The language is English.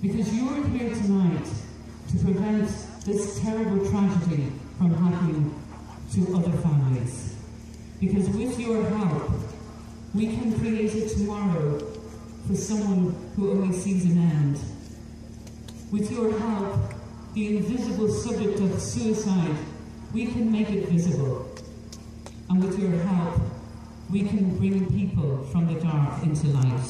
Because you're here tonight to prevent this terrible tragedy from happening to other families. Because with your help, we can create a tomorrow for someone who only sees an end. With your help, the invisible subject of suicide, we can make it visible. And with your help, we can bring people from the dark into light.